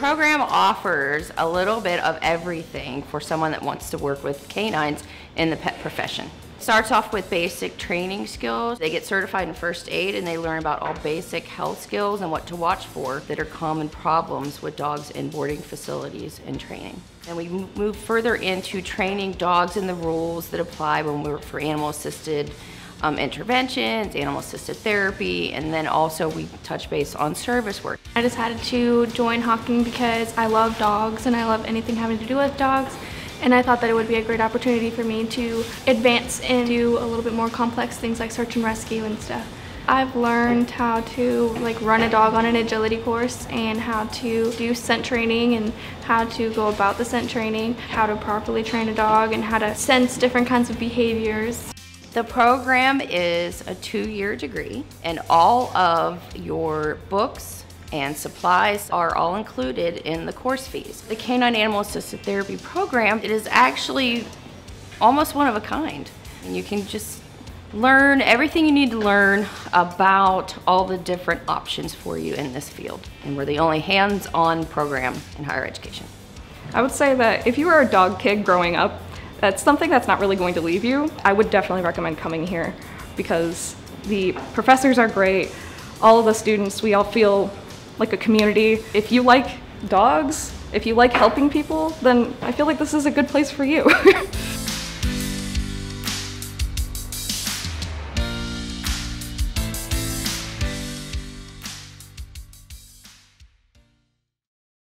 program offers a little bit of everything for someone that wants to work with canines in the pet profession. Starts off with basic training skills. They get certified in first aid and they learn about all basic health skills and what to watch for that are common problems with dogs in boarding facilities and training. And we move further into training dogs and the rules that apply when we work for animal assisted um, interventions, animal assisted therapy, and then also we touch base on service work. I decided to join Hocking because I love dogs and I love anything having to do with dogs and I thought that it would be a great opportunity for me to advance and do a little bit more complex things like search and rescue and stuff. I've learned how to like run a dog on an agility course and how to do scent training and how to go about the scent training, how to properly train a dog and how to sense different kinds of behaviors. The program is a two-year degree and all of your books, and supplies are all included in the course fees. The Canine Animal Assisted Therapy program, it is actually almost one of a kind. And you can just learn everything you need to learn about all the different options for you in this field. And we're the only hands-on program in higher education. I would say that if you were a dog kid growing up, that's something that's not really going to leave you. I would definitely recommend coming here because the professors are great. All of the students, we all feel like a community. If you like dogs, if you like helping people, then I feel like this is a good place for you.